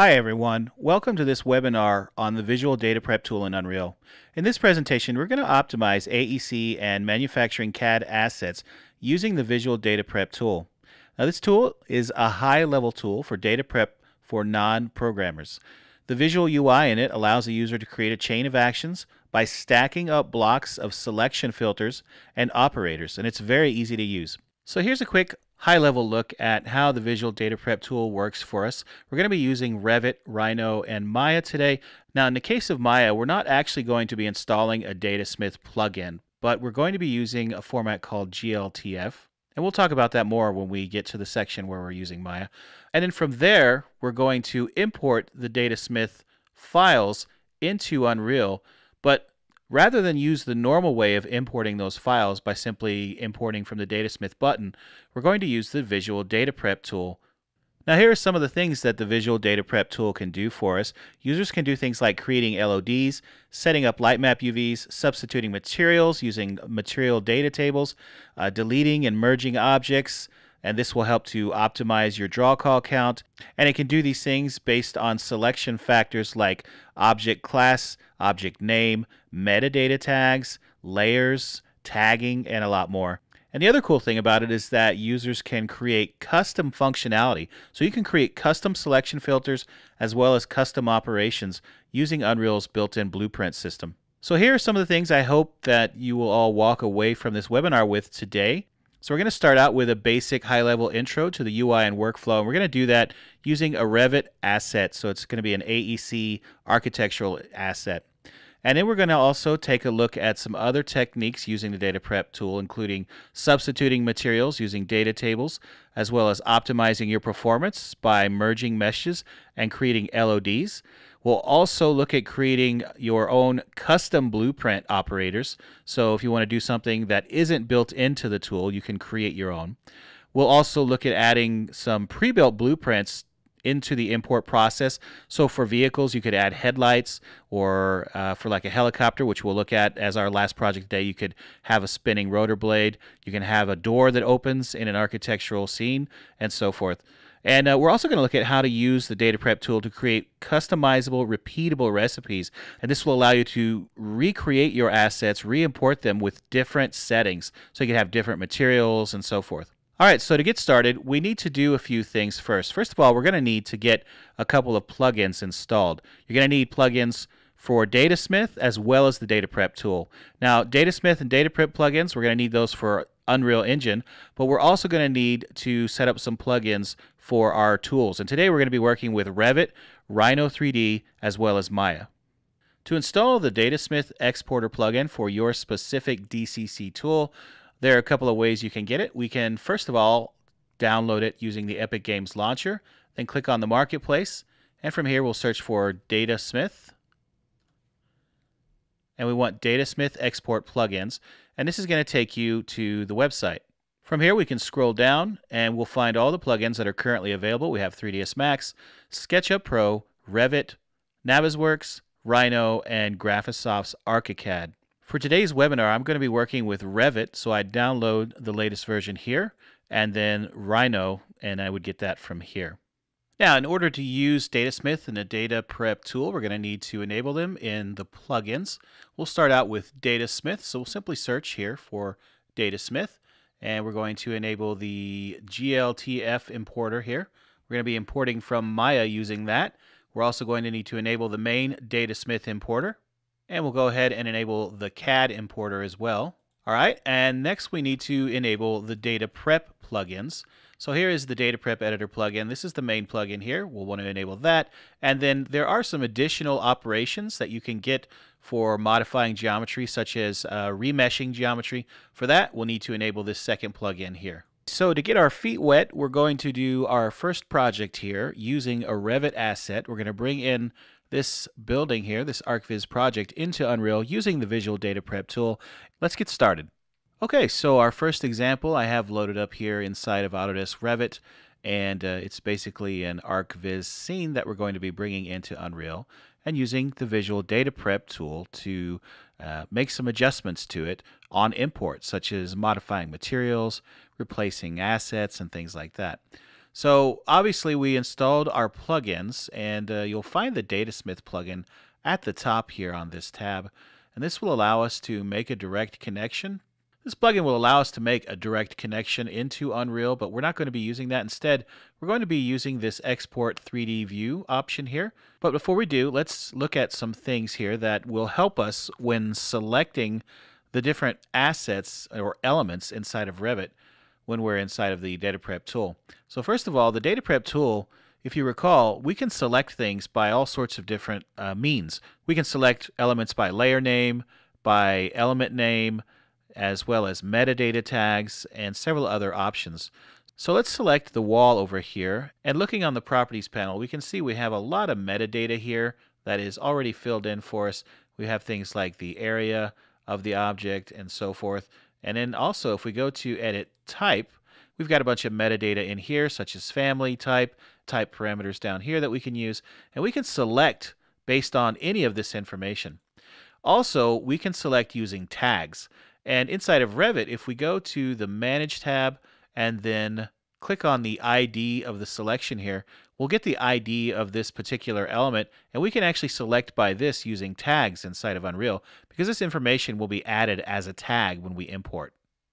Hi everyone, welcome to this webinar on the Visual Data Prep tool in Unreal. In this presentation, we're going to optimize AEC and manufacturing CAD assets using the Visual Data Prep tool. Now this tool is a high-level tool for data prep for non-programmers. The visual UI in it allows the user to create a chain of actions by stacking up blocks of selection filters and operators, and it's very easy to use. So here's a quick high-level look at how the Visual Data Prep tool works for us. We're going to be using Revit, Rhino, and Maya today. Now, in the case of Maya, we're not actually going to be installing a Datasmith plugin, but we're going to be using a format called GLTF. And we'll talk about that more when we get to the section where we're using Maya. And then from there, we're going to import the Datasmith files into Unreal, but Rather than use the normal way of importing those files by simply importing from the Datasmith button, we're going to use the Visual Data Prep tool. Now here are some of the things that the Visual Data Prep tool can do for us. Users can do things like creating LODs, setting up lightmap UVs, substituting materials using material data tables, uh, deleting and merging objects, and this will help to optimize your draw call count. And it can do these things based on selection factors like object class, object name, metadata tags, layers, tagging, and a lot more. And the other cool thing about it is that users can create custom functionality. So you can create custom selection filters as well as custom operations using Unreal's built-in blueprint system. So here are some of the things I hope that you will all walk away from this webinar with today. So we're going to start out with a basic high-level intro to the UI and workflow. And we're going to do that using a Revit asset. So it's going to be an AEC architectural asset. And then we're going to also take a look at some other techniques using the data prep tool, including substituting materials using data tables, as well as optimizing your performance by merging meshes and creating LODs. We'll also look at creating your own custom blueprint operators. So if you want to do something that isn't built into the tool, you can create your own. We'll also look at adding some pre-built blueprints into the import process. So for vehicles, you could add headlights, or uh, for like a helicopter, which we'll look at as our last project today, you could have a spinning rotor blade. You can have a door that opens in an architectural scene, and so forth. And uh, we're also going to look at how to use the data prep tool to create customizable, repeatable recipes. And this will allow you to recreate your assets, re-import them with different settings. So you can have different materials and so forth. All right, so to get started, we need to do a few things first. First of all, we're going to need to get a couple of plugins installed. You're going to need plugins for Datasmith as well as the Data Prep tool. Now, Datasmith and Data Prep plugins, we're going to need those for Unreal Engine, but we're also going to need to set up some plugins for our tools. And today we're going to be working with Revit, Rhino 3D, as well as Maya. To install the Datasmith Exporter plugin for your specific DCC tool, there are a couple of ways you can get it. We can, first of all, download it using the Epic Games Launcher, then click on the Marketplace, and from here we'll search for Datasmith. And we want Datasmith Export Plugins, and this is going to take you to the website. From here we can scroll down and we'll find all the plugins that are currently available. We have 3ds Max, SketchUp Pro, Revit, Navisworks, Rhino, and Graphisoft's ArchiCAD. For today's webinar, I'm going to be working with Revit, so I download the latest version here, and then Rhino, and I would get that from here. Now, in order to use Datasmith and the Data Prep tool, we're going to need to enable them in the plugins. We'll start out with Datasmith, so we'll simply search here for Datasmith, and we're going to enable the GLTF importer here. We're going to be importing from Maya using that. We're also going to need to enable the main Datasmith importer. And we'll go ahead and enable the CAD importer as well. All right, and next we need to enable the data prep plugins. So here is the data prep editor plugin. This is the main plugin here. We'll want to enable that. And then there are some additional operations that you can get for modifying geometry, such as uh, remeshing geometry. For that, we'll need to enable this second plugin here. So to get our feet wet, we're going to do our first project here using a Revit asset. We're going to bring in this building here, this ArchViz project, into Unreal using the Visual Data Prep tool. Let's get started. Okay, so our first example I have loaded up here inside of Autodesk Revit, and uh, it's basically an ArchViz scene that we're going to be bringing into Unreal and using the Visual Data Prep tool to uh, make some adjustments to it on import, such as modifying materials, replacing assets, and things like that. So obviously we installed our plugins and uh, you'll find the Datasmith plugin at the top here on this tab. And this will allow us to make a direct connection. This plugin will allow us to make a direct connection into Unreal, but we're not going to be using that. Instead, we're going to be using this Export 3D View option here. But before we do, let's look at some things here that will help us when selecting the different assets or elements inside of Revit when we're inside of the data prep tool. So first of all, the data prep tool, if you recall, we can select things by all sorts of different uh, means. We can select elements by layer name, by element name, as well as metadata tags and several other options. So let's select the wall over here and looking on the properties panel we can see we have a lot of metadata here that is already filled in for us. We have things like the area of the object and so forth. And then also, if we go to edit type, we've got a bunch of metadata in here, such as family type, type parameters down here that we can use, and we can select based on any of this information. Also, we can select using tags. And inside of Revit, if we go to the Manage tab and then click on the ID of the selection here, we'll get the ID of this particular element, and we can actually select by this using tags inside of Unreal, because this information will be added as a tag when we import.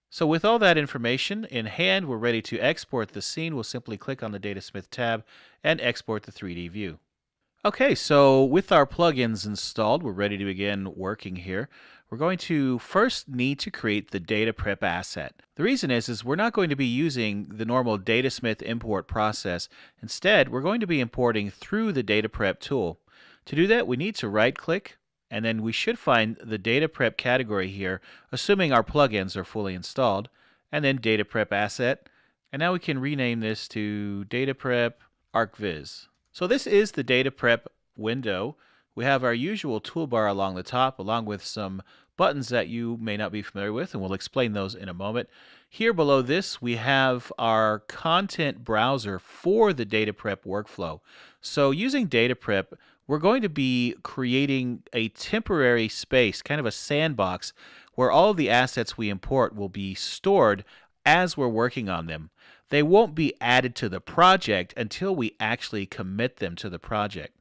So with all that information in hand, we're ready to export the scene. We'll simply click on the Datasmith tab and export the 3D view. Okay, so with our plugins installed, we're ready to begin working here we're going to first need to create the data prep asset. The reason is, is we're not going to be using the normal Datasmith import process. Instead, we're going to be importing through the data prep tool. To do that, we need to right click and then we should find the data prep category here, assuming our plugins are fully installed, and then data prep asset. And now we can rename this to data prep ArcViz. So this is the data prep window. We have our usual toolbar along the top, along with some buttons that you may not be familiar with, and we'll explain those in a moment. Here below this, we have our content browser for the data prep workflow. So using data prep, we're going to be creating a temporary space, kind of a sandbox, where all of the assets we import will be stored as we're working on them. They won't be added to the project until we actually commit them to the project.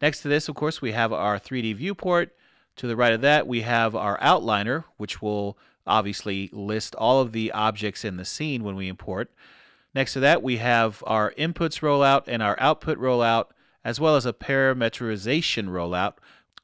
Next to this, of course, we have our 3D viewport. To the right of that, we have our outliner, which will obviously list all of the objects in the scene when we import. Next to that, we have our inputs rollout and our output rollout, as well as a parameterization rollout.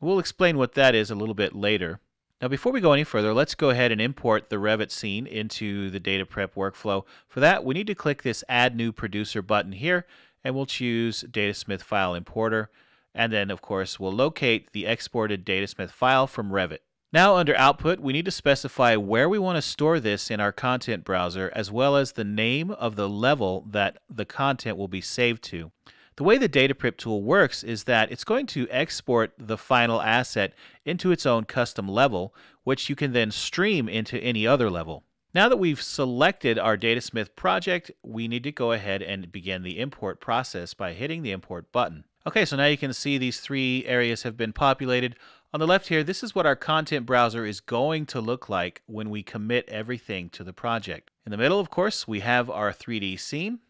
We'll explain what that is a little bit later. Now before we go any further, let's go ahead and import the Revit scene into the data prep workflow. For that, we need to click this Add New Producer button here, and we'll choose Datasmith File Importer. And then, of course, we'll locate the exported Datasmith file from Revit. Now under Output, we need to specify where we want to store this in our content browser, as well as the name of the level that the content will be saved to. The way the Data Prep tool works is that it's going to export the final asset into its own custom level, which you can then stream into any other level. Now that we've selected our Datasmith project, we need to go ahead and begin the import process by hitting the Import button. Okay, so now you can see these three areas have been populated. On the left here, this is what our content browser is going to look like when we commit everything to the project. In the middle, of course, we have our 3D scene.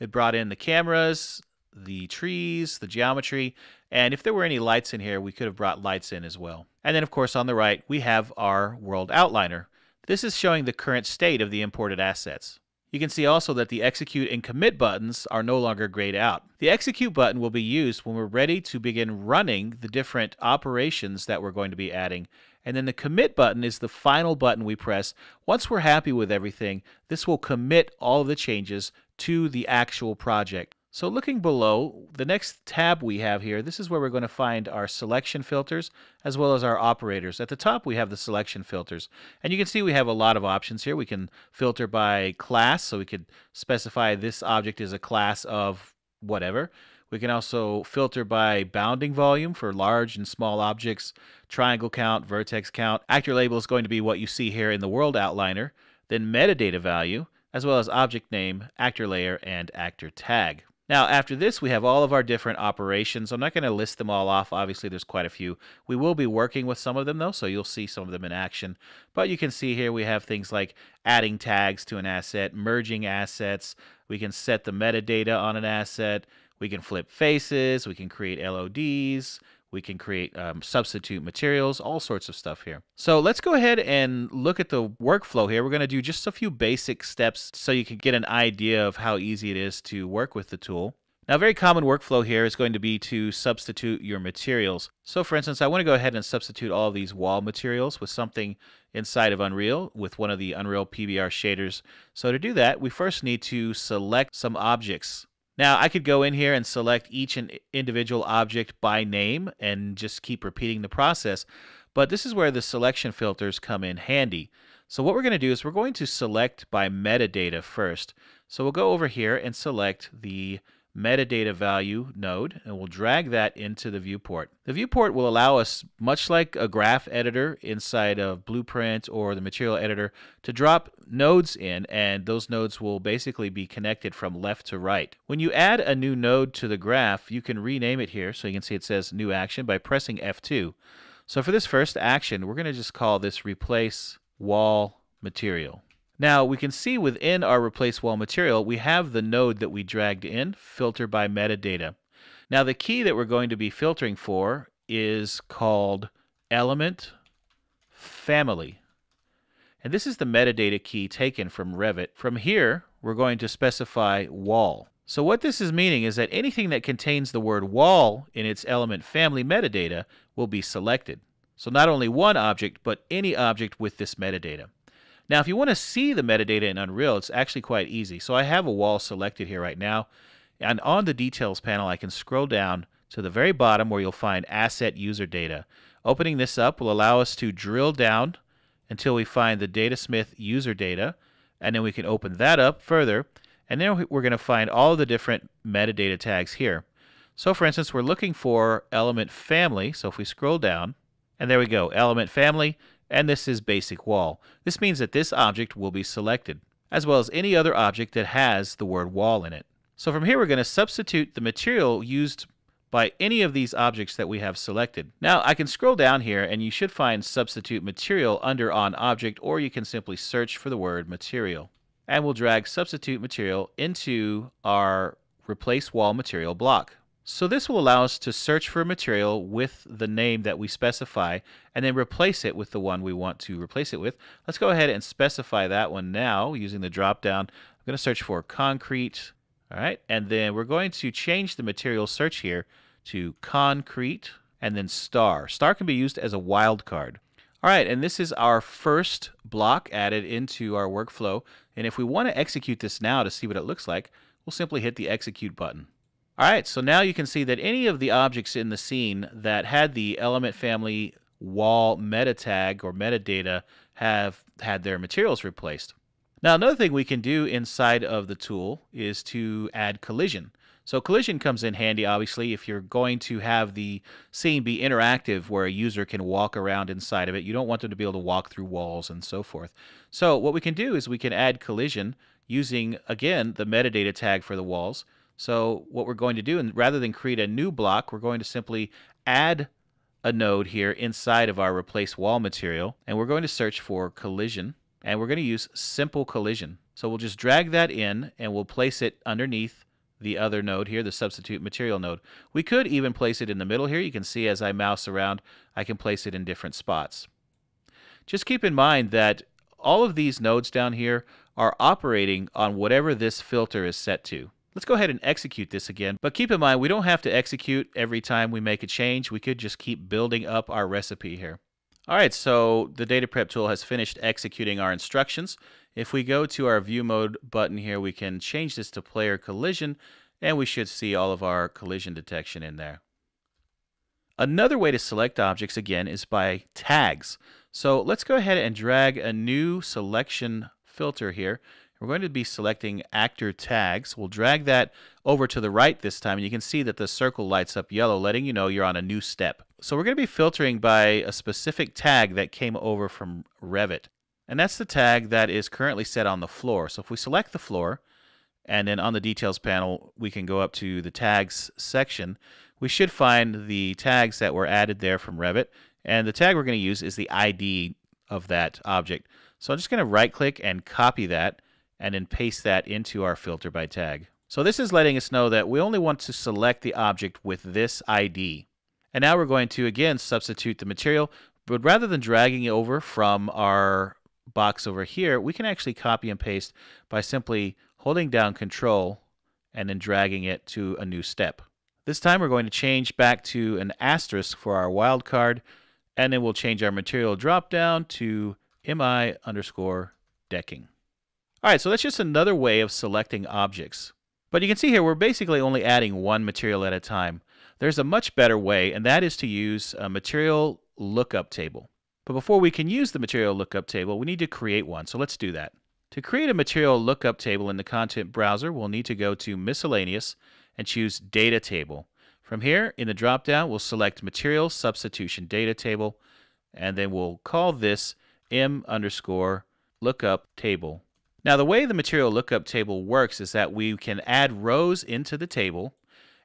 It brought in the cameras, the trees, the geometry, and if there were any lights in here, we could have brought lights in as well. And then, of course, on the right, we have our world outliner. This is showing the current state of the imported assets. You can see also that the execute and commit buttons are no longer grayed out. The execute button will be used when we're ready to begin running the different operations that we're going to be adding. And then the commit button is the final button we press. Once we're happy with everything, this will commit all of the changes to the actual project. So looking below, the next tab we have here, this is where we're going to find our selection filters as well as our operators. At the top we have the selection filters. And you can see we have a lot of options here. We can filter by class, so we could specify this object is a class of whatever. We can also filter by bounding volume for large and small objects, triangle count, vertex count. Actor label is going to be what you see here in the world outliner. Then metadata value, as well as object name, actor layer, and actor tag. Now, after this, we have all of our different operations. I'm not going to list them all off. Obviously, there's quite a few. We will be working with some of them, though, so you'll see some of them in action. But you can see here we have things like adding tags to an asset, merging assets. We can set the metadata on an asset. We can flip faces. We can create LODs. We can create um, substitute materials, all sorts of stuff here. So let's go ahead and look at the workflow here. We're going to do just a few basic steps so you can get an idea of how easy it is to work with the tool. Now, a very common workflow here is going to be to substitute your materials. So for instance, I want to go ahead and substitute all these wall materials with something inside of Unreal with one of the Unreal PBR shaders. So to do that, we first need to select some objects. Now I could go in here and select each individual object by name and just keep repeating the process, but this is where the selection filters come in handy. So what we're going to do is we're going to select by metadata first. So we'll go over here and select the metadata value node and we'll drag that into the viewport. The viewport will allow us, much like a graph editor inside of Blueprint or the material editor, to drop nodes in and those nodes will basically be connected from left to right. When you add a new node to the graph, you can rename it here so you can see it says new action by pressing F2. So for this first action, we're going to just call this replace wall material. Now we can see within our replace wall material, we have the node that we dragged in, filter by metadata. Now the key that we're going to be filtering for is called element family. And this is the metadata key taken from Revit. From here, we're going to specify wall. So what this is meaning is that anything that contains the word wall in its element family metadata will be selected. So not only one object, but any object with this metadata. Now, if you want to see the metadata in Unreal, it's actually quite easy. So I have a wall selected here right now. And on the details panel, I can scroll down to the very bottom where you'll find asset user data. Opening this up will allow us to drill down until we find the Datasmith user data. And then we can open that up further. And then we're going to find all the different metadata tags here. So for instance, we're looking for element family. So if we scroll down, and there we go, element family and this is basic wall. This means that this object will be selected, as well as any other object that has the word wall in it. So from here we're going to substitute the material used by any of these objects that we have selected. Now I can scroll down here and you should find substitute material under on object or you can simply search for the word material. And we'll drag substitute material into our replace wall material block. So this will allow us to search for a material with the name that we specify and then replace it with the one we want to replace it with. Let's go ahead and specify that one now using the drop down. I'm going to search for concrete. All right, and then we're going to change the material search here to concrete and then star. Star can be used as a wildcard. All right, and this is our first block added into our workflow. And if we want to execute this now to see what it looks like, we'll simply hit the execute button. All right, so now you can see that any of the objects in the scene that had the element family wall meta tag or metadata have had their materials replaced. Now another thing we can do inside of the tool is to add collision. So collision comes in handy obviously if you're going to have the scene be interactive where a user can walk around inside of it. You don't want them to be able to walk through walls and so forth. So what we can do is we can add collision using again the metadata tag for the walls. So what we're going to do, and rather than create a new block, we're going to simply add a node here inside of our replace wall material, and we're going to search for collision, and we're going to use simple collision. So we'll just drag that in, and we'll place it underneath the other node here, the substitute material node. We could even place it in the middle here. You can see as I mouse around, I can place it in different spots. Just keep in mind that all of these nodes down here are operating on whatever this filter is set to. Let's go ahead and execute this again. But keep in mind, we don't have to execute every time we make a change. We could just keep building up our recipe here. All right, so the data prep tool has finished executing our instructions. If we go to our view mode button here, we can change this to player collision, and we should see all of our collision detection in there. Another way to select objects, again, is by tags. So let's go ahead and drag a new selection filter here we're going to be selecting actor tags. We'll drag that over to the right this time, and you can see that the circle lights up yellow, letting you know you're on a new step. So we're going to be filtering by a specific tag that came over from Revit. And that's the tag that is currently set on the floor. So if we select the floor, and then on the details panel, we can go up to the tags section. We should find the tags that were added there from Revit, and the tag we're going to use is the ID of that object. So I'm just going to right click and copy that and then paste that into our filter by tag. So this is letting us know that we only want to select the object with this ID. And now we're going to again substitute the material, but rather than dragging it over from our box over here, we can actually copy and paste by simply holding down control and then dragging it to a new step. This time we're going to change back to an asterisk for our wildcard and then we'll change our material dropdown to mi underscore decking. All right, so that's just another way of selecting objects. But you can see here we're basically only adding one material at a time. There's a much better way, and that is to use a material lookup table. But before we can use the material lookup table, we need to create one, so let's do that. To create a material lookup table in the content browser, we'll need to go to Miscellaneous and choose Data Table. From here, in the dropdown, we'll select Material Substitution Data Table, and then we'll call this M underscore lookup table. Now, the way the material lookup table works is that we can add rows into the table,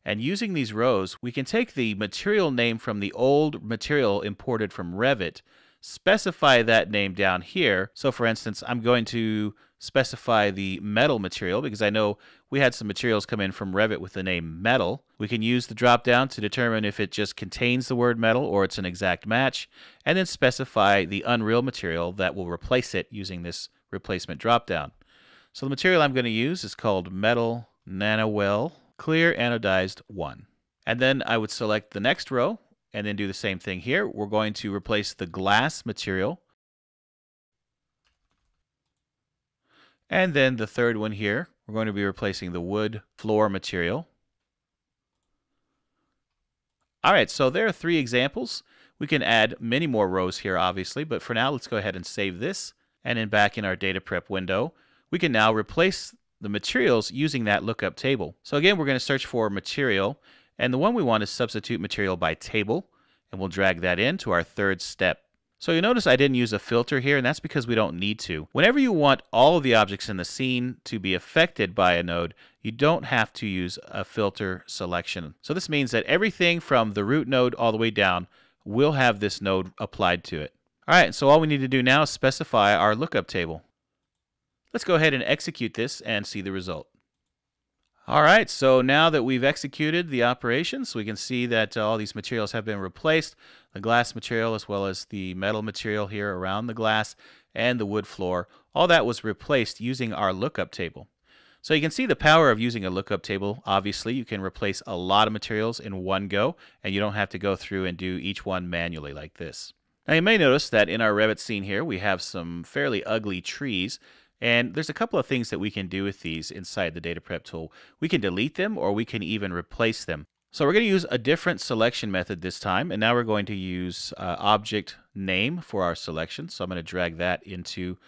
and using these rows, we can take the material name from the old material imported from Revit specify that name down here. So for instance, I'm going to specify the metal material because I know we had some materials come in from Revit with the name metal. We can use the drop down to determine if it just contains the word metal or it's an exact match, and then specify the Unreal material that will replace it using this replacement drop down. So the material I'm going to use is called Metal Nanowell Clear Anodized 1. And then I would select the next row and then do the same thing here. We're going to replace the glass material. And then the third one here, we're going to be replacing the wood floor material. All right, so there are three examples. We can add many more rows here, obviously, but for now, let's go ahead and save this. And then back in our data prep window, we can now replace the materials using that lookup table. So again, we're going to search for material. And the one we want is substitute material by table, and we'll drag that into our third step. So you notice I didn't use a filter here, and that's because we don't need to. Whenever you want all of the objects in the scene to be affected by a node, you don't have to use a filter selection. So this means that everything from the root node all the way down will have this node applied to it. All right, so all we need to do now is specify our lookup table. Let's go ahead and execute this and see the result. All right, so now that we've executed the operations, we can see that uh, all these materials have been replaced. The glass material as well as the metal material here around the glass and the wood floor. All that was replaced using our lookup table. So you can see the power of using a lookup table. Obviously, you can replace a lot of materials in one go, and you don't have to go through and do each one manually like this. Now you may notice that in our Revit scene here, we have some fairly ugly trees. And there's a couple of things that we can do with these inside the data prep tool. We can delete them or we can even replace them. So we're going to use a different selection method this time. And now we're going to use uh, object name for our selection. So I'm going to drag that into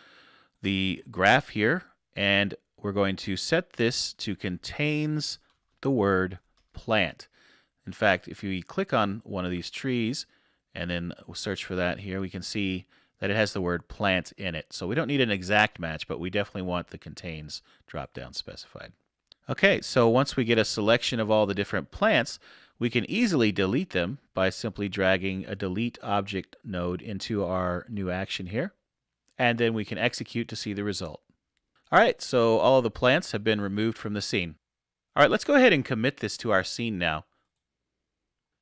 the graph here. And we're going to set this to contains the word plant. In fact, if you click on one of these trees and then we'll search for that here, we can see that it has the word plant in it. So we don't need an exact match, but we definitely want the contains drop down specified. Okay, so once we get a selection of all the different plants, we can easily delete them by simply dragging a delete object node into our new action here. And then we can execute to see the result. All right, so all of the plants have been removed from the scene. All right, let's go ahead and commit this to our scene now.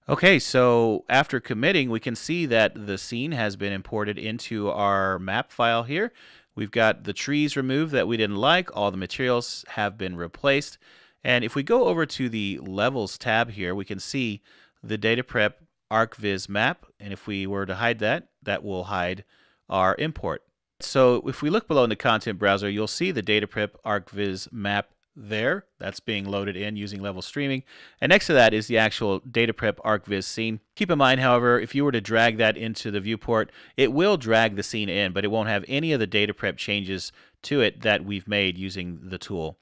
Okay, so after committing, we can see that the scene has been imported into our map file here. We've got the trees removed that we didn't like. All the materials have been replaced. And if we go over to the Levels tab here, we can see the Data Prep ArcViz map. And if we were to hide that, that will hide our import. So if we look below in the content browser, you'll see the Data Prep ArcViz map there. That's being loaded in using level streaming. And next to that is the actual data prep ArcViz scene. Keep in mind, however, if you were to drag that into the viewport, it will drag the scene in, but it won't have any of the data prep changes to it that we've made using the tool.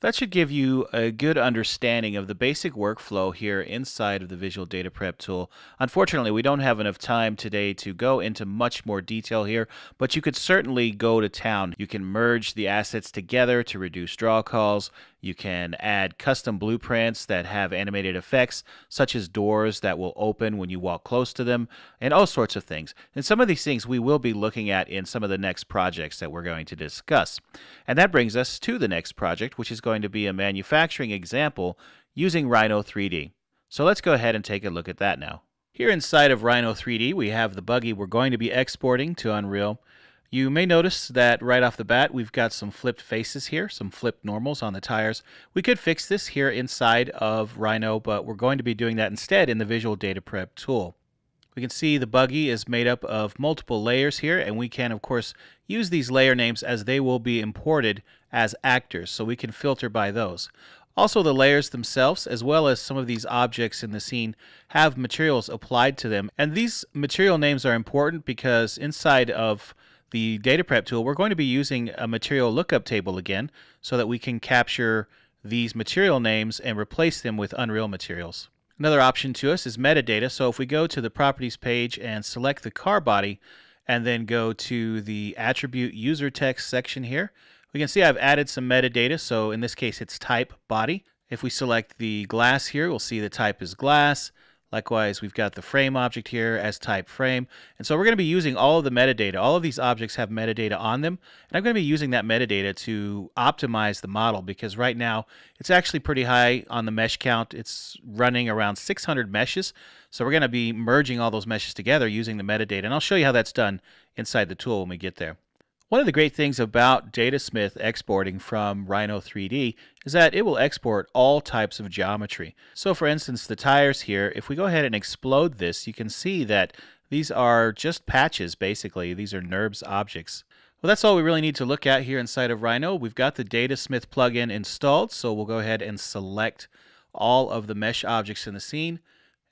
That should give you a good understanding of the basic workflow here inside of the Visual Data Prep tool. Unfortunately, we don't have enough time today to go into much more detail here, but you could certainly go to town. You can merge the assets together to reduce draw calls. You can add custom blueprints that have animated effects, such as doors that will open when you walk close to them, and all sorts of things. And some of these things we will be looking at in some of the next projects that we're going to discuss. And that brings us to the next project, which is going to be a manufacturing example using Rhino 3D. So let's go ahead and take a look at that now. Here inside of Rhino 3D, we have the buggy we're going to be exporting to Unreal. You may notice that right off the bat we've got some flipped faces here, some flipped normals on the tires. We could fix this here inside of Rhino, but we're going to be doing that instead in the Visual Data Prep tool. We can see the buggy is made up of multiple layers here, and we can, of course, use these layer names as they will be imported as actors, so we can filter by those. Also, the layers themselves, as well as some of these objects in the scene, have materials applied to them. And these material names are important because inside of the data prep tool, we're going to be using a material lookup table again so that we can capture these material names and replace them with Unreal materials. Another option to us is metadata. So if we go to the properties page and select the car body and then go to the attribute user text section here, we can see I've added some metadata. So in this case, it's type body. If we select the glass here, we'll see the type is glass. Likewise, we've got the frame object here as type frame. And so we're going to be using all of the metadata. All of these objects have metadata on them. And I'm going to be using that metadata to optimize the model because right now it's actually pretty high on the mesh count. It's running around 600 meshes. So we're going to be merging all those meshes together using the metadata. And I'll show you how that's done inside the tool when we get there. One of the great things about Datasmith exporting from Rhino 3D is that it will export all types of geometry. So for instance, the tires here, if we go ahead and explode this, you can see that these are just patches basically. These are NURBS objects. Well, that's all we really need to look at here inside of Rhino. We've got the Datasmith plugin installed, so we'll go ahead and select all of the mesh objects in the scene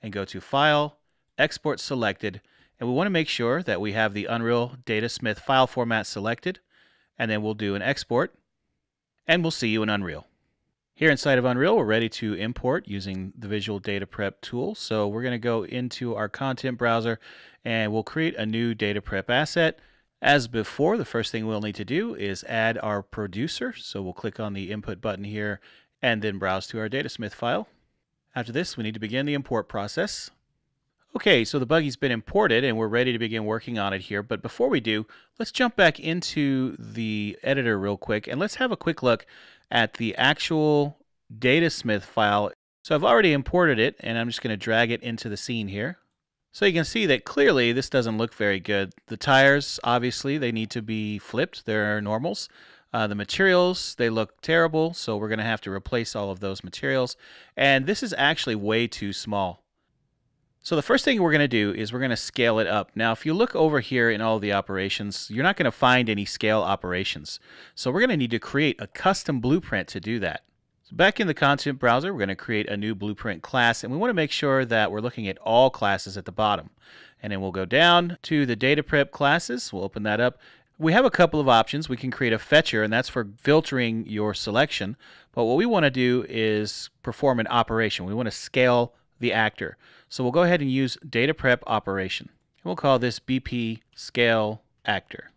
and go to File, Export Selected, and we want to make sure that we have the Unreal Datasmith file format selected. And then we'll do an export. And we'll see you in Unreal. Here inside of Unreal, we're ready to import using the Visual Data Prep tool. So we're going to go into our content browser and we'll create a new data prep asset. As before, the first thing we'll need to do is add our producer. So we'll click on the input button here and then browse to our Datasmith file. After this, we need to begin the import process. Okay, so the buggy's been imported and we're ready to begin working on it here. But before we do, let's jump back into the editor real quick and let's have a quick look at the actual Datasmith file. So I've already imported it and I'm just going to drag it into the scene here. So you can see that clearly this doesn't look very good. The tires, obviously, they need to be flipped. Their normals. Uh, the materials, they look terrible, so we're going to have to replace all of those materials. And this is actually way too small. So the first thing we're going to do is we're going to scale it up. Now, if you look over here in all the operations, you're not going to find any scale operations. So we're going to need to create a custom blueprint to do that. So back in the content browser, we're going to create a new blueprint class, and we want to make sure that we're looking at all classes at the bottom. And then we'll go down to the data prep classes. We'll open that up. We have a couple of options. We can create a fetcher, and that's for filtering your selection. But what we want to do is perform an operation. We want to scale the actor. So we'll go ahead and use data prep operation. we'll call this BP scale actor.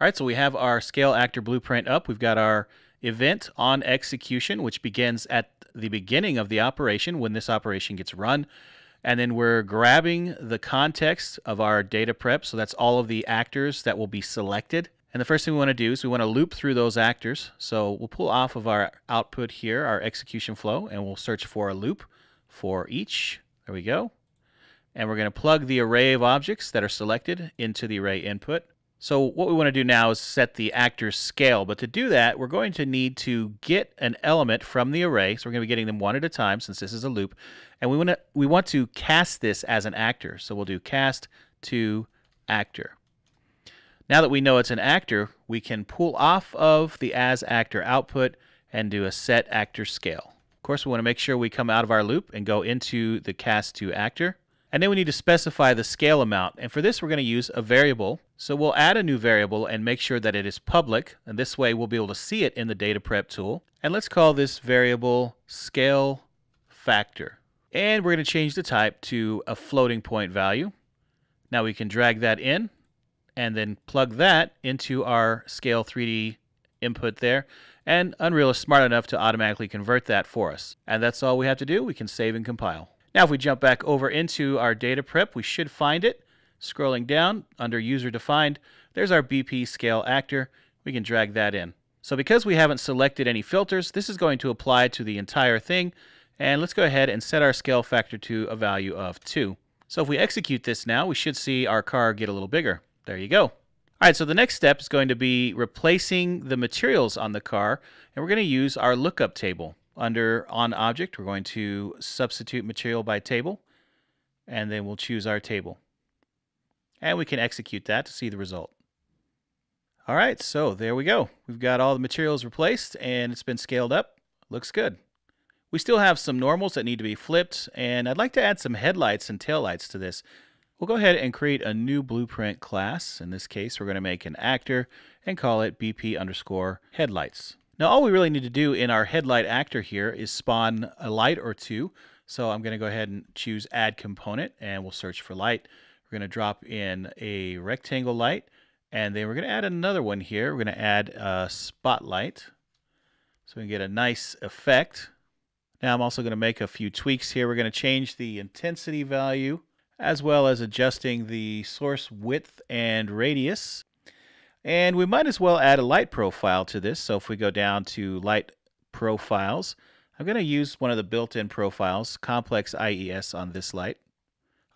All right, so we have our scale actor blueprint up. We've got our event on execution, which begins at the beginning of the operation when this operation gets run. And then we're grabbing the context of our data prep. So that's all of the actors that will be selected. And the first thing we want to do is we want to loop through those actors. So we'll pull off of our output here, our execution flow, and we'll search for a loop for each. There we go. And we're going to plug the array of objects that are selected into the array input. So what we want to do now is set the actor's scale. But to do that, we're going to need to get an element from the array. So we're going to be getting them one at a time since this is a loop. And we want to, we want to cast this as an actor. So we'll do cast to actor. Now that we know it's an actor, we can pull off of the as actor output and do a set actor scale course, we want to make sure we come out of our loop and go into the cast to actor. And then we need to specify the scale amount. And for this, we're going to use a variable. So we'll add a new variable and make sure that it is public. And this way, we'll be able to see it in the data prep tool. And let's call this variable scale factor. And we're going to change the type to a floating point value. Now we can drag that in and then plug that into our scale 3D input there. And Unreal is smart enough to automatically convert that for us. And that's all we have to do. We can save and compile. Now if we jump back over into our data prep, we should find it. Scrolling down under user defined, there's our BP scale actor. We can drag that in. So because we haven't selected any filters, this is going to apply to the entire thing. And let's go ahead and set our scale factor to a value of 2. So if we execute this now, we should see our car get a little bigger. There you go. All right, so the next step is going to be replacing the materials on the car, and we're going to use our lookup table. Under on object, we're going to substitute material by table, and then we'll choose our table. And we can execute that to see the result. All right, so there we go. We've got all the materials replaced, and it's been scaled up. Looks good. We still have some normals that need to be flipped, and I'd like to add some headlights and taillights to this. We'll go ahead and create a new blueprint class. In this case, we're going to make an actor and call it BP underscore headlights. Now, all we really need to do in our headlight actor here is spawn a light or two. So I'm going to go ahead and choose add component and we'll search for light. We're going to drop in a rectangle light and then we're going to add another one here. We're going to add a spotlight so we can get a nice effect. Now I'm also going to make a few tweaks here. We're going to change the intensity value as well as adjusting the source width and radius. And we might as well add a light profile to this. So if we go down to light profiles, I'm going to use one of the built-in profiles, complex IES on this light.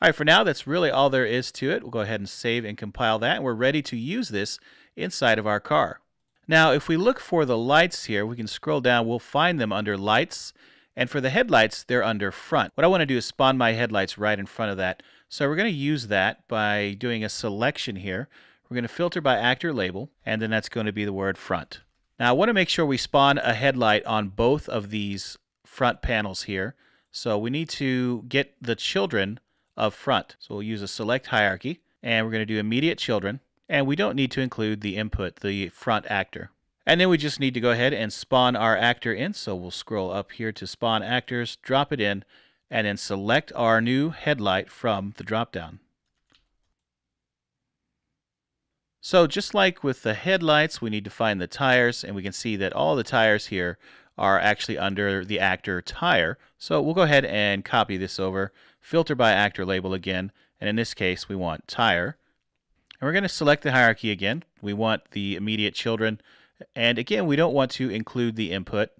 All right, for now, that's really all there is to it. We'll go ahead and save and compile that, and we're ready to use this inside of our car. Now, if we look for the lights here, we can scroll down. We'll find them under Lights, and for the headlights, they're under front. What I want to do is spawn my headlights right in front of that. So we're going to use that by doing a selection here. We're going to filter by actor label, and then that's going to be the word front. Now I want to make sure we spawn a headlight on both of these front panels here. So we need to get the children of front. So we'll use a select hierarchy, and we're going to do immediate children, and we don't need to include the input, the front actor. And then we just need to go ahead and spawn our actor in. So we'll scroll up here to spawn actors, drop it in, and then select our new headlight from the dropdown. So just like with the headlights, we need to find the tires, and we can see that all the tires here are actually under the actor tire. So we'll go ahead and copy this over, filter by actor label again, and in this case we want tire. And we're going to select the hierarchy again. We want the immediate children and again, we don't want to include the input.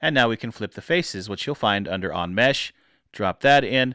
And now we can flip the faces, which you'll find under On Mesh. Drop that in.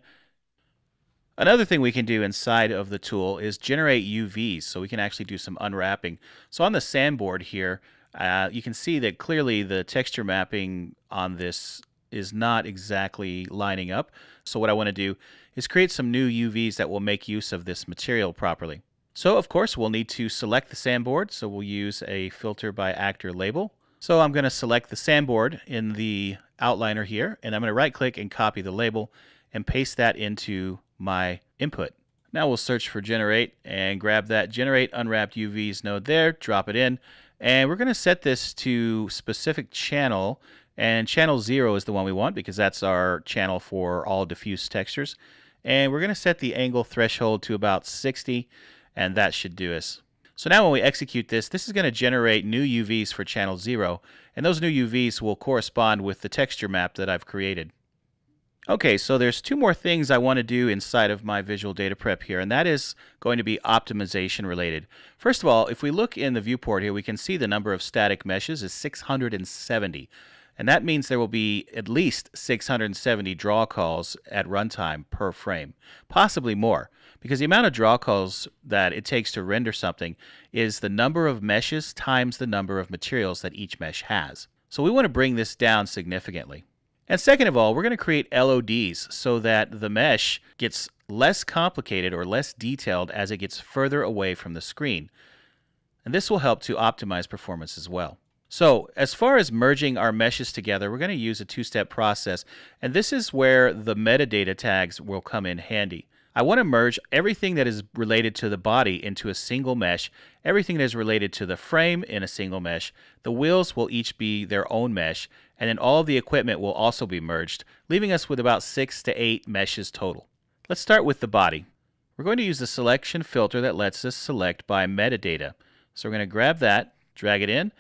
Another thing we can do inside of the tool is generate UVs, so we can actually do some unwrapping. So on the sandboard here, uh, you can see that clearly the texture mapping on this is not exactly lining up. So what I want to do is create some new UVs that will make use of this material properly. So of course we'll need to select the sandboard. So we'll use a filter by actor label. So I'm going to select the sandboard in the outliner here and I'm going to right click and copy the label and paste that into my input. Now we'll search for generate and grab that generate unwrapped UVs node there, drop it in, and we're going to set this to specific channel and channel 0 is the one we want because that's our channel for all diffuse textures. And we're going to set the angle threshold to about 60 and that should do us. So now when we execute this, this is going to generate new UVs for channel 0, and those new UVs will correspond with the texture map that I've created. Okay, so there's two more things I want to do inside of my visual data prep here, and that is going to be optimization related. First of all, if we look in the viewport here, we can see the number of static meshes is 670. And that means there will be at least 670 draw calls at runtime per frame, possibly more, because the amount of draw calls that it takes to render something is the number of meshes times the number of materials that each mesh has. So we want to bring this down significantly. And second of all, we're going to create LODs so that the mesh gets less complicated or less detailed as it gets further away from the screen. And this will help to optimize performance as well. So as far as merging our meshes together, we're going to use a two-step process. And this is where the metadata tags will come in handy. I want to merge everything that is related to the body into a single mesh, everything that is related to the frame in a single mesh. The wheels will each be their own mesh, and then all of the equipment will also be merged, leaving us with about six to eight meshes total. Let's start with the body. We're going to use the selection filter that lets us select by metadata. So we're going to grab that, drag it in,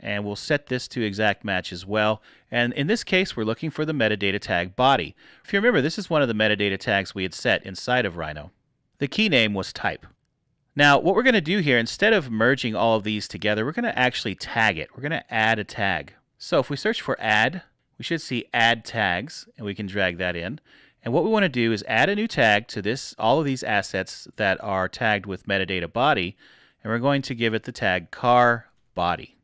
and we'll set this to exact match as well. And in this case, we're looking for the metadata tag body. If you remember, this is one of the metadata tags we had set inside of Rhino. The key name was type. Now, what we're going to do here, instead of merging all of these together, we're going to actually tag it. We're going to add a tag. So if we search for add, we should see add tags, and we can drag that in. And what we want to do is add a new tag to this, all of these assets that are tagged with metadata body, and we're going to give it the tag car body.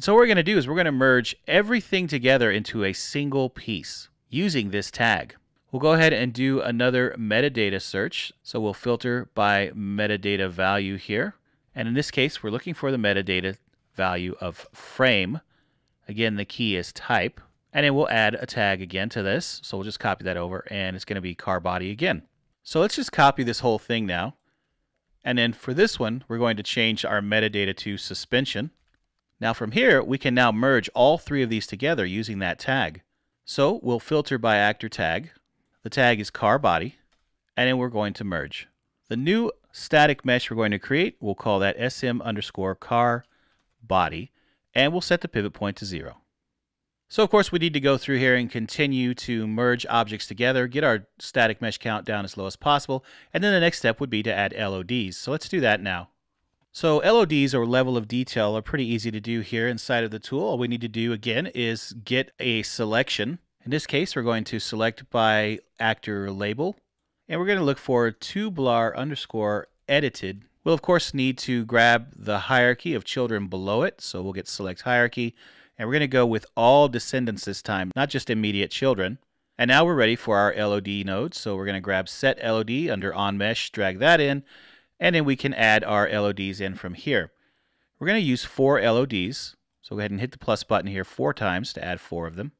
And so what we're going to do is we're going to merge everything together into a single piece using this tag. We'll go ahead and do another metadata search. So we'll filter by metadata value here. And in this case, we're looking for the metadata value of frame. Again, the key is type. And then we'll add a tag again to this. So we'll just copy that over and it's going to be car body again. So let's just copy this whole thing now. And then for this one, we're going to change our metadata to suspension. Now from here, we can now merge all three of these together using that tag. So we'll filter by actor tag. The tag is car body, and then we're going to merge. The new static mesh we're going to create, we'll call that sm underscore car body, and we'll set the pivot point to zero. So of course we need to go through here and continue to merge objects together, get our static mesh count down as low as possible, and then the next step would be to add LODs. So let's do that now. So LODs or level of detail are pretty easy to do here inside of the tool. All we need to do again is get a selection. In this case, we're going to select by actor label, and we're going to look for tubular underscore edited. We'll of course need to grab the hierarchy of children below it. So we'll get select hierarchy, and we're going to go with all descendants this time, not just immediate children. And now we're ready for our LOD node. So we're going to grab set LOD under on mesh, drag that in, and then we can add our LODs in from here. We're going to use four LODs. So go ahead and hit the plus button here four times to add four of them.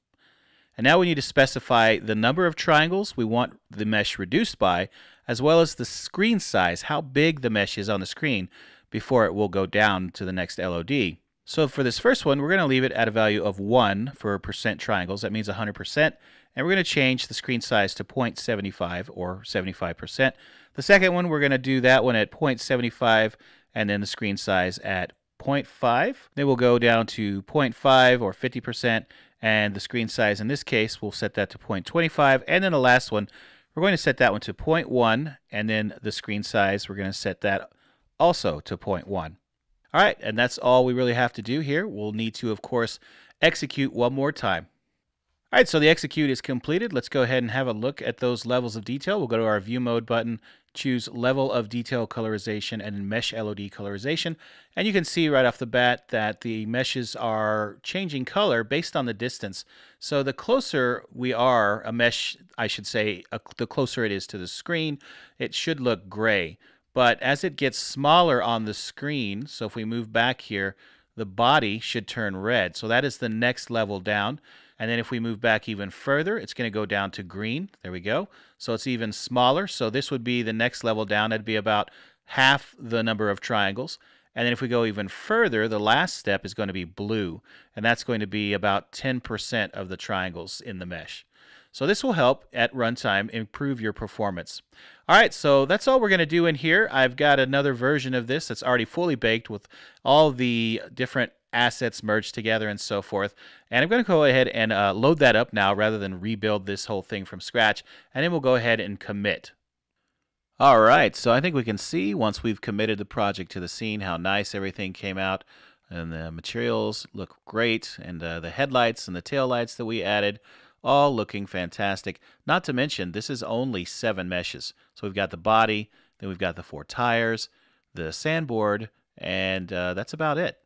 And now we need to specify the number of triangles we want the mesh reduced by, as well as the screen size, how big the mesh is on the screen before it will go down to the next LOD. So for this first one, we're going to leave it at a value of 1 for percent triangles. That means 100%. And we're going to change the screen size to 0.75 or 75%. The second one, we're going to do that one at 0.75 and then the screen size at 0.5. Then we'll go down to 0.5 or 50% and the screen size in this case, we'll set that to 0.25. And then the last one, we're going to set that one to 0.1 and then the screen size, we're going to set that also to 0.1. All right, and that's all we really have to do here. We'll need to, of course, execute one more time. All right, so the execute is completed. Let's go ahead and have a look at those levels of detail. We'll go to our view mode button, choose level of detail colorization and mesh LOD colorization. And you can see right off the bat that the meshes are changing color based on the distance. So the closer we are, a mesh, I should say, a, the closer it is to the screen, it should look gray. But as it gets smaller on the screen, so if we move back here, the body should turn red. So that is the next level down. And then if we move back even further, it's going to go down to green. There we go. So it's even smaller. So this would be the next level down. It'd be about half the number of triangles. And then if we go even further, the last step is going to be blue. And that's going to be about 10% of the triangles in the mesh. So this will help at runtime improve your performance. All right, so that's all we're going to do in here. I've got another version of this that's already fully baked with all the different assets merged together and so forth. And I'm going to go ahead and uh, load that up now rather than rebuild this whole thing from scratch. And then we'll go ahead and commit. All right, so I think we can see once we've committed the project to the scene how nice everything came out. And the materials look great. And uh, the headlights and the tail lights that we added all looking fantastic. Not to mention, this is only seven meshes. So we've got the body, then we've got the four tires, the sandboard, and uh, that's about it.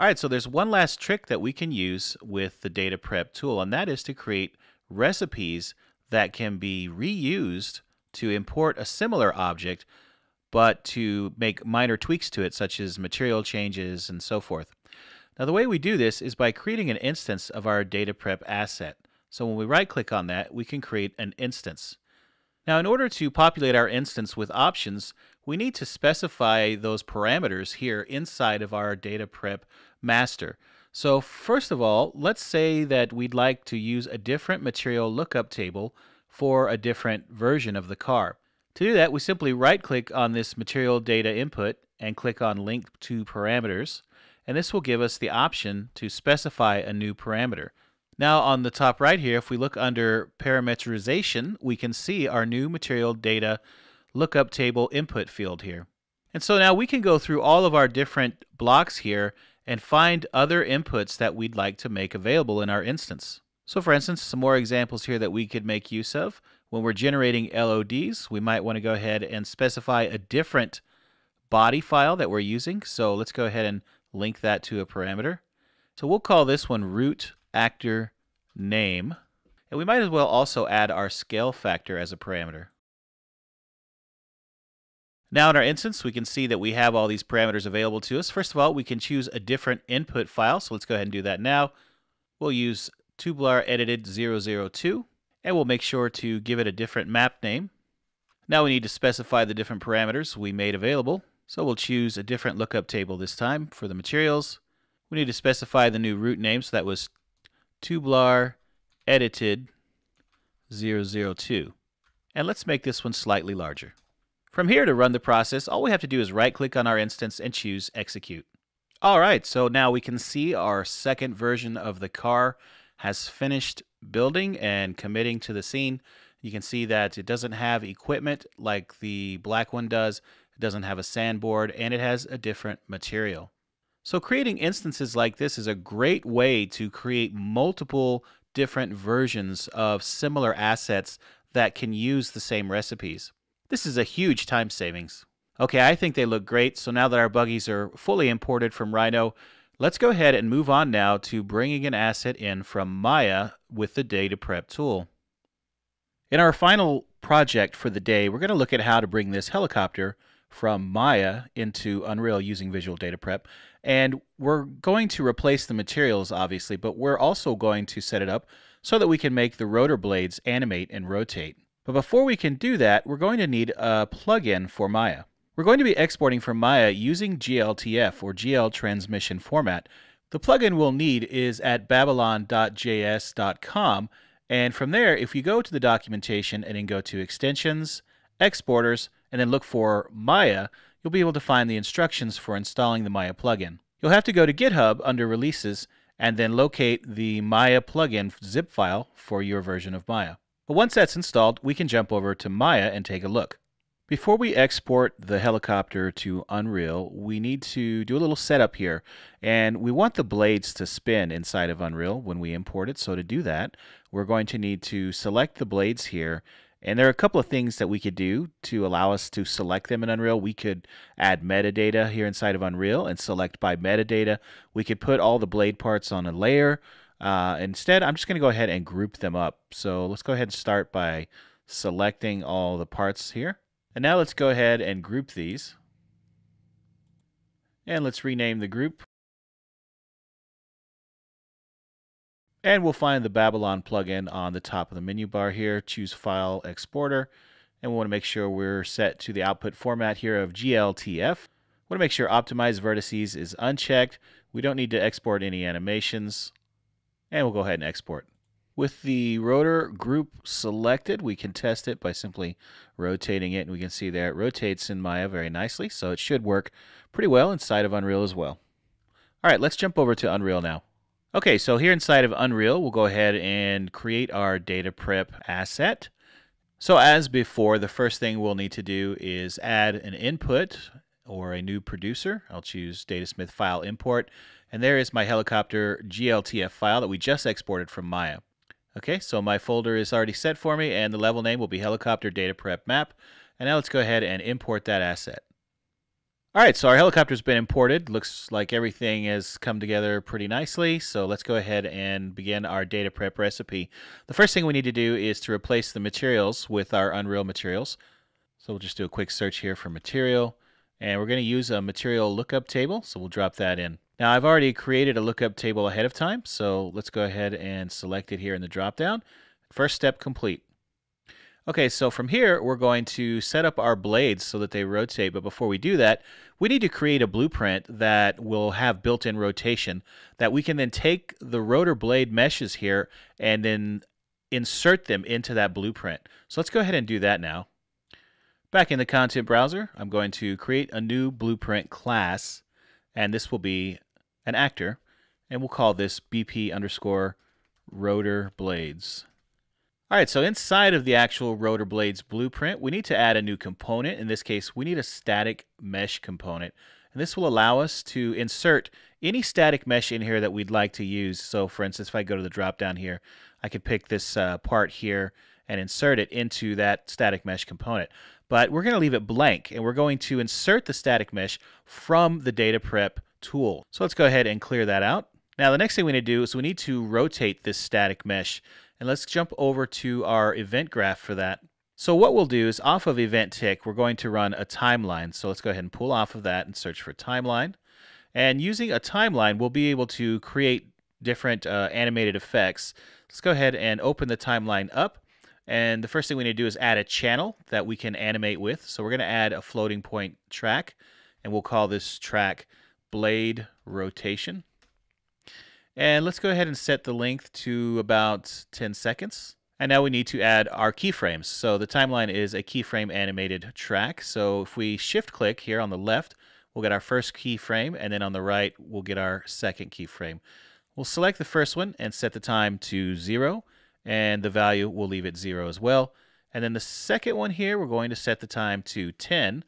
All right, so there's one last trick that we can use with the data prep tool, and that is to create recipes that can be reused to import a similar object, but to make minor tweaks to it, such as material changes and so forth. Now, the way we do this is by creating an instance of our data prep asset. So when we right click on that, we can create an instance. Now, in order to populate our instance with options, we need to specify those parameters here inside of our data prep master. So first of all, let's say that we'd like to use a different material lookup table for a different version of the car. To do that, we simply right click on this material data input and click on link to parameters. and this will give us the option to specify a new parameter. Now on the top right here, if we look under parameterization, we can see our new material data lookup table input field here. And so now we can go through all of our different blocks here and find other inputs that we'd like to make available in our instance. So for instance, some more examples here that we could make use of. When we're generating LODs, we might want to go ahead and specify a different body file that we're using. So let's go ahead and link that to a parameter. So we'll call this one root actor name. And we might as well also add our scale factor as a parameter. Now in our instance, we can see that we have all these parameters available to us. First of all, we can choose a different input file. So let's go ahead and do that now. We'll use tubular edited 002, and we'll make sure to give it a different map name. Now we need to specify the different parameters we made available. So we'll choose a different lookup table this time for the materials. We need to specify the new root name, so that was tubular edited 002. And let's make this one slightly larger. From here to run the process, all we have to do is right click on our instance and choose execute. All right, so now we can see our second version of the car has finished building and committing to the scene. You can see that it doesn't have equipment like the black one does. It doesn't have a sandboard and it has a different material. So creating instances like this is a great way to create multiple different versions of similar assets that can use the same recipes. This is a huge time savings. Okay, I think they look great. So now that our buggies are fully imported from Rhino, let's go ahead and move on now to bringing an asset in from Maya with the data prep tool. In our final project for the day, we're going to look at how to bring this helicopter from Maya into Unreal using Visual Data Prep. And we're going to replace the materials, obviously, but we're also going to set it up so that we can make the rotor blades animate and rotate. But before we can do that, we're going to need a plugin for Maya. We're going to be exporting from Maya using GLTF or GL transmission format. The plugin we'll need is at babylon.js.com. And from there, if you go to the documentation and then go to extensions, exporters, and then look for Maya, you'll be able to find the instructions for installing the Maya plugin. You'll have to go to GitHub under releases and then locate the Maya plugin zip file for your version of Maya. But once that's installed, we can jump over to Maya and take a look. Before we export the helicopter to Unreal, we need to do a little setup here. And we want the blades to spin inside of Unreal when we import it. So to do that, we're going to need to select the blades here. And there are a couple of things that we could do to allow us to select them in Unreal. We could add metadata here inside of Unreal and select by metadata. We could put all the blade parts on a layer. Uh, instead, I'm just going to go ahead and group them up. So let's go ahead and start by selecting all the parts here. And now let's go ahead and group these. And let's rename the group. And we'll find the Babylon plugin on the top of the menu bar here. Choose File Exporter. And we want to make sure we're set to the output format here of GLTF. We want to make sure Optimize Vertices is unchecked. We don't need to export any animations and we'll go ahead and export. With the rotor group selected, we can test it by simply rotating it, and we can see there it rotates in Maya very nicely, so it should work pretty well inside of Unreal as well. All right, let's jump over to Unreal now. Okay, so here inside of Unreal, we'll go ahead and create our data prep asset. So as before, the first thing we'll need to do is add an input or a new producer. I'll choose Datasmith file import. And there is my helicopter GLTF file that we just exported from Maya. Okay, so my folder is already set for me and the level name will be helicopter data prep map. And now let's go ahead and import that asset. All right, so our helicopter's been imported. Looks like everything has come together pretty nicely. So let's go ahead and begin our data prep recipe. The first thing we need to do is to replace the materials with our Unreal materials. So we'll just do a quick search here for material. And we're going to use a material lookup table, so we'll drop that in. Now I've already created a lookup table ahead of time, so let's go ahead and select it here in the dropdown. First step complete. Okay, so from here, we're going to set up our blades so that they rotate. But before we do that, we need to create a blueprint that will have built-in rotation that we can then take the rotor blade meshes here and then insert them into that blueprint. So let's go ahead and do that now. Back in the content browser, I'm going to create a new blueprint class, and this will be an actor, and we'll call this BP underscore rotor blades. All right, so inside of the actual rotor blades blueprint, we need to add a new component. In this case, we need a static mesh component. And this will allow us to insert any static mesh in here that we'd like to use. So for instance, if I go to the drop down here, I could pick this uh, part here and insert it into that static mesh component. But we're going to leave it blank, and we're going to insert the static mesh from the data prep tool. So let's go ahead and clear that out. Now the next thing we need to do is we need to rotate this static mesh. And let's jump over to our event graph for that. So what we'll do is off of event tick, we're going to run a timeline. So let's go ahead and pull off of that and search for timeline. And using a timeline, we'll be able to create different uh, animated effects. Let's go ahead and open the timeline up. And the first thing we need to do is add a channel that we can animate with. So we're going to add a floating point track, and we'll call this track blade rotation. And let's go ahead and set the length to about 10 seconds. And now we need to add our keyframes. So the timeline is a keyframe animated track. So if we shift click here on the left, we'll get our first keyframe, and then on the right, we'll get our second keyframe. We'll select the first one and set the time to zero, and the value we'll leave it zero as well. And then the second one here, we're going to set the time to 10,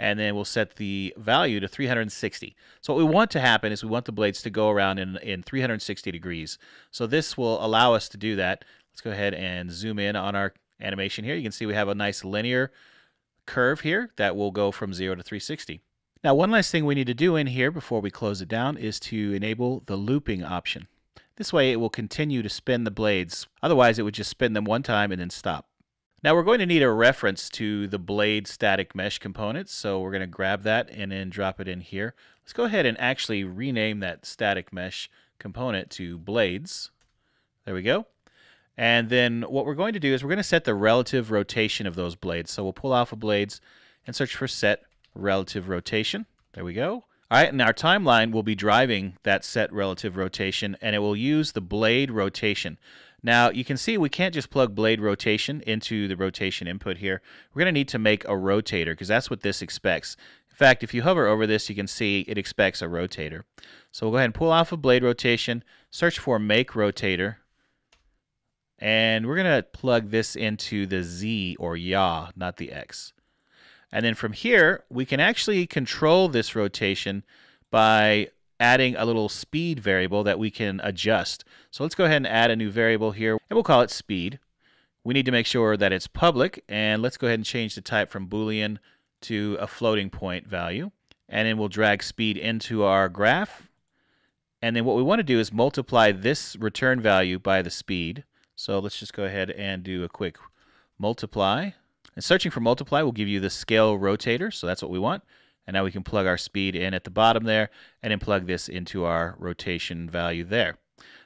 and then we'll set the value to 360. So what we want to happen is we want the blades to go around in, in 360 degrees. So this will allow us to do that. Let's go ahead and zoom in on our animation here. You can see we have a nice linear curve here that will go from 0 to 360. Now one last thing we need to do in here before we close it down is to enable the looping option. This way it will continue to spin the blades. Otherwise it would just spin them one time and then stop. Now we're going to need a reference to the blade static mesh component, so we're going to grab that and then drop it in here. Let's go ahead and actually rename that static mesh component to blades. There we go. And then what we're going to do is we're going to set the relative rotation of those blades. So we'll pull off of blades and search for set relative rotation. There we go. All right, and our timeline will be driving that set relative rotation, and it will use the blade rotation. Now you can see we can't just plug blade rotation into the rotation input here. We're going to need to make a rotator because that's what this expects. In fact, if you hover over this, you can see it expects a rotator. So we'll go ahead and pull off of blade rotation, search for make rotator, and we're going to plug this into the Z or yaw, not the X. And then from here, we can actually control this rotation by adding a little speed variable that we can adjust. So let's go ahead and add a new variable here, and we'll call it speed. We need to make sure that it's public, and let's go ahead and change the type from Boolean to a floating point value. And then we'll drag speed into our graph. And then what we want to do is multiply this return value by the speed. So let's just go ahead and do a quick multiply. And searching for multiply will give you the scale rotator, so that's what we want. And now we can plug our speed in at the bottom there and then plug this into our rotation value there.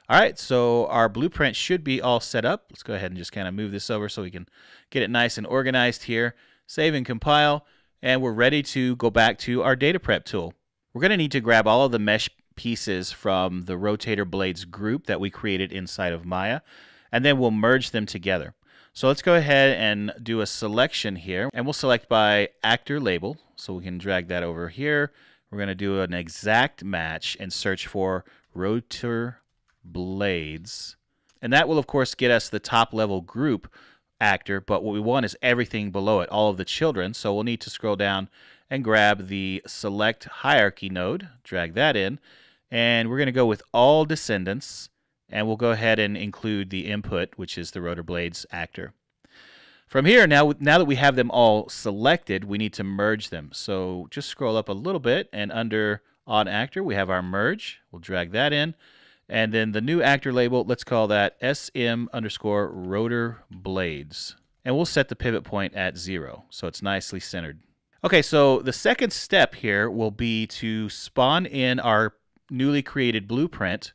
All right, so our blueprint should be all set up. Let's go ahead and just kind of move this over so we can get it nice and organized here. Save and compile, and we're ready to go back to our data prep tool. We're going to need to grab all of the mesh pieces from the rotator blades group that we created inside of Maya, and then we'll merge them together. So let's go ahead and do a selection here, and we'll select by actor label. So we can drag that over here. We're going to do an exact match and search for rotor blades. And that will, of course, get us the top level group actor, but what we want is everything below it, all of the children. So we'll need to scroll down and grab the select hierarchy node, drag that in, and we're going to go with all descendants and we'll go ahead and include the input, which is the rotor blades actor. From here, now, now that we have them all selected, we need to merge them. So just scroll up a little bit, and under on actor, we have our merge. We'll drag that in. And then the new actor label, let's call that SM underscore rotor blades. And we'll set the pivot point at zero, so it's nicely centered. Okay, so the second step here will be to spawn in our newly created blueprint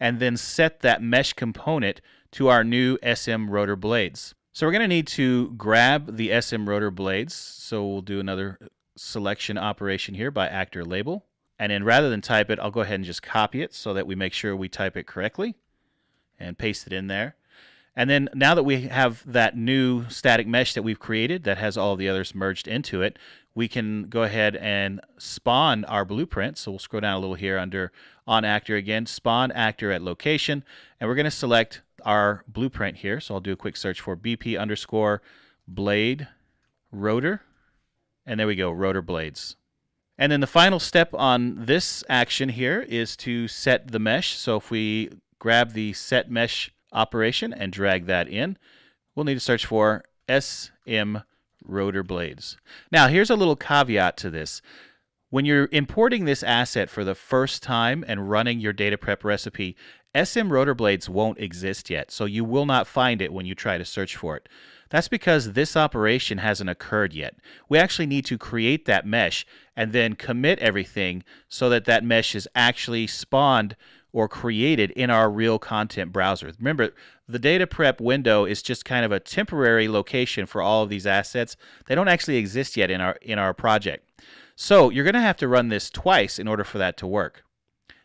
and then set that mesh component to our new SM rotor blades. So we're going to need to grab the SM rotor blades. So we'll do another selection operation here by actor label. And then rather than type it, I'll go ahead and just copy it so that we make sure we type it correctly and paste it in there. And then now that we have that new static mesh that we've created that has all the others merged into it, we can go ahead and spawn our blueprint. So we'll scroll down a little here under on actor again, spawn actor at location, and we're going to select our blueprint here. So I'll do a quick search for BP underscore blade rotor, and there we go, rotor blades. And then the final step on this action here is to set the mesh. So if we grab the set mesh operation and drag that in, we'll need to search for SM rotor blades. Now, here's a little caveat to this. When you're importing this asset for the first time and running your data prep recipe, SM rotor blades won't exist yet, so you will not find it when you try to search for it. That's because this operation hasn't occurred yet. We actually need to create that mesh and then commit everything so that that mesh is actually spawned or created in our real content browser. Remember, the data prep window is just kind of a temporary location for all of these assets. They don't actually exist yet in our in our project. So you're going to have to run this twice in order for that to work.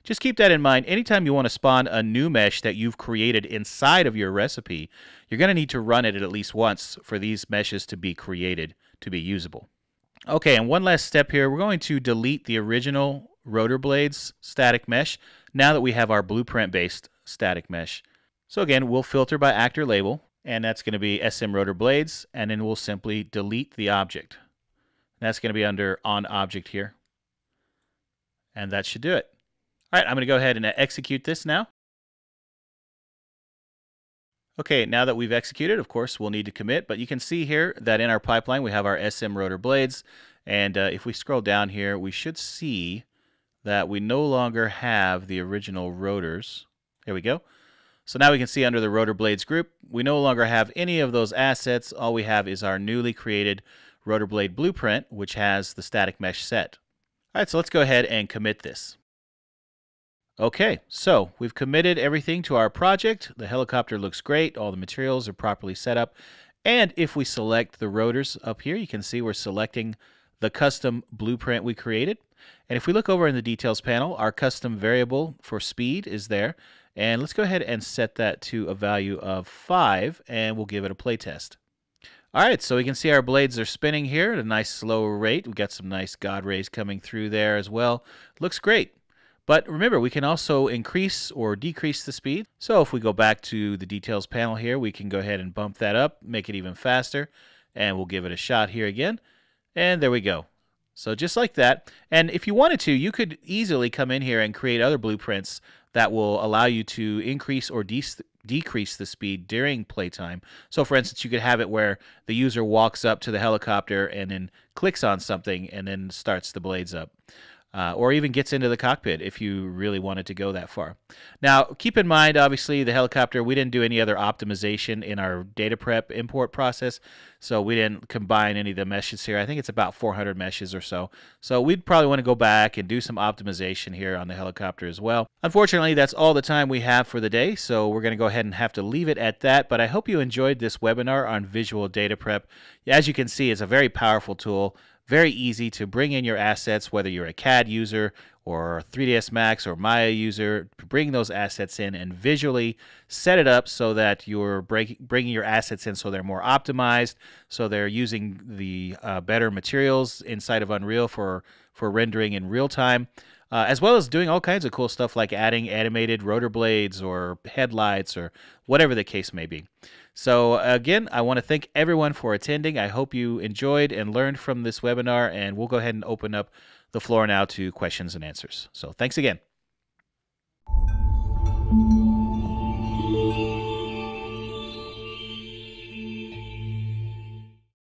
Just keep that in mind. Anytime you want to spawn a new mesh that you've created inside of your recipe, you're going to need to run it at least once for these meshes to be created to be usable. Okay, and one last step here. We're going to delete the original rotor blades static mesh now that we have our blueprint-based static mesh. So again, we'll filter by actor label, and that's going to be SM rotor blades, and then we'll simply delete the object. That's going to be under on object here. And that should do it. All right, I'm going to go ahead and execute this now. Okay, now that we've executed, of course, we'll need to commit, but you can see here that in our pipeline we have our SM rotor blades, and uh, if we scroll down here, we should see that we no longer have the original rotors. There we go. So now we can see under the rotor blades group, we no longer have any of those assets. All we have is our newly created rotor blade blueprint, which has the static mesh set. All right, so let's go ahead and commit this. Okay, so we've committed everything to our project. The helicopter looks great. All the materials are properly set up. And if we select the rotors up here, you can see we're selecting the custom blueprint we created. And if we look over in the details panel, our custom variable for speed is there. And let's go ahead and set that to a value of 5, and we'll give it a playtest. All right, so we can see our blades are spinning here at a nice slow rate. We've got some nice God rays coming through there as well. Looks great. But remember, we can also increase or decrease the speed. So if we go back to the details panel here, we can go ahead and bump that up, make it even faster, and we'll give it a shot here again. And there we go. So just like that. And if you wanted to, you could easily come in here and create other blueprints that will allow you to increase or de decrease the speed during playtime. So for instance, you could have it where the user walks up to the helicopter and then clicks on something and then starts the blades up uh, or even gets into the cockpit if you really wanted to go that far. Now, keep in mind, obviously, the helicopter, we didn't do any other optimization in our data prep import process, so we didn't combine any of the meshes here. I think it's about 400 meshes or so. So we'd probably want to go back and do some optimization here on the helicopter as well. Unfortunately, that's all the time we have for the day, so we're going to go ahead and have to leave it at that, but I hope you enjoyed this webinar on visual data prep. As you can see, it's a very powerful tool very easy to bring in your assets, whether you're a CAD user or 3ds Max or Maya user, bring those assets in and visually set it up so that you're break, bringing your assets in so they're more optimized, so they're using the uh, better materials inside of Unreal for, for rendering in real time. Uh, as well as doing all kinds of cool stuff like adding animated rotor blades or headlights or whatever the case may be. So, again, I want to thank everyone for attending. I hope you enjoyed and learned from this webinar, and we'll go ahead and open up the floor now to questions and answers. So, thanks again.